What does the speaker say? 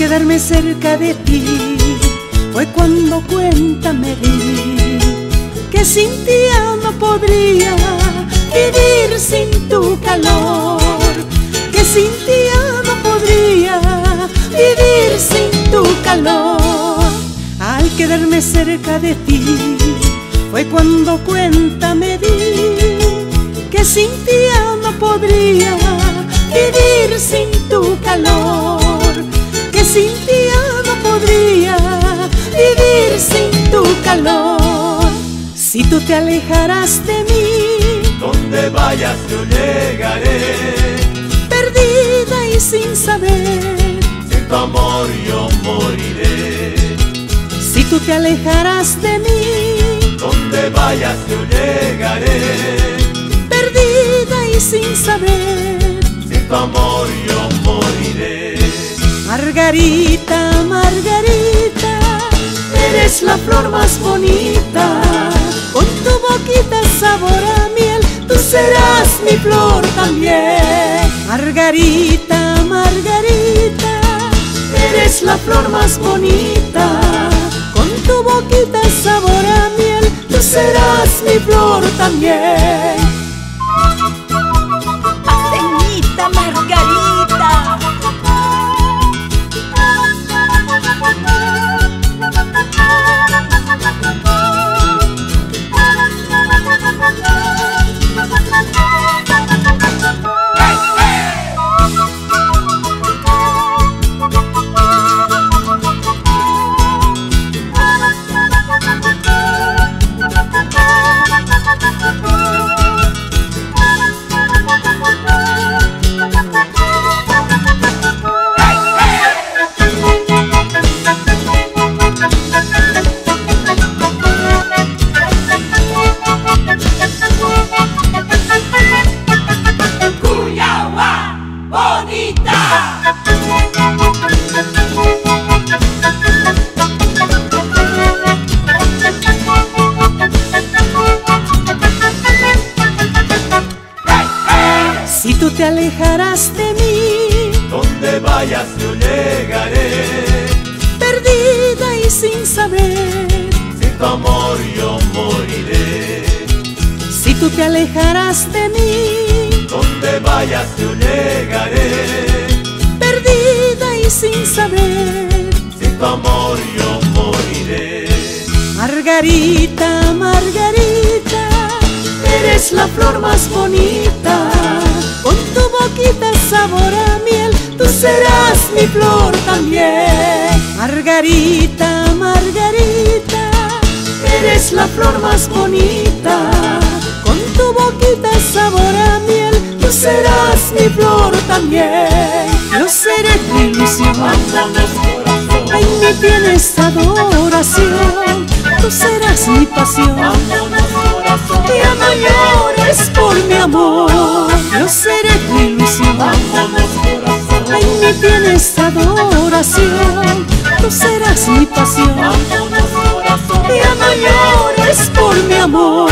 quedarme cerca de ti fue cuando cuenta me di que sin ti no podría vivir sin tu calor, que sin ti no podría vivir sin tu calor. Al quedarme cerca de ti fue cuando cuenta me di que sin ti no podría vivir sin tu calor, sin ti no podría vivir sin tu calor. Si tú te alejarás de mí, donde vayas yo llegaré, perdida y sin saber, sin tu amor yo moriré. Si tú te alejarás de mí, donde vayas yo llegaré, perdida y sin saber, sin tu amor yo moriré. Margarita, Margarita, eres la flor más bonita. Con tu boquita sabor a miel, tú serás mi flor también. Margarita, Margarita, eres la flor más bonita. Con tu boquita sabor a miel, tú serás mi flor también. Si tú te alejarás de mí, Donde vayas yo llegaré, perdida y sin saber, sin tu amor yo moriré. si tú te alejarás de mí, Donde vayas yo llegaré, perdida y sin saber, sin tu amor yo moriré. Margarita, Margarita, eres la flor más bonita. Sabor a miel, tú serás mi flor también. Margarita, Margarita, eres la flor más bonita. Con tu boquita sabor a miel, tú serás mi flor también. Yo seré tu ilusión. Ay, me tienes adoración, tú serás mi pasión. Ya no llores por mi amor, yo seré Ay, me tienes adoración, tú serás mi pasión. Ya no llores por mi amor.